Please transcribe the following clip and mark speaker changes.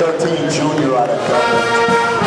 Speaker 1: 13 junior out of college.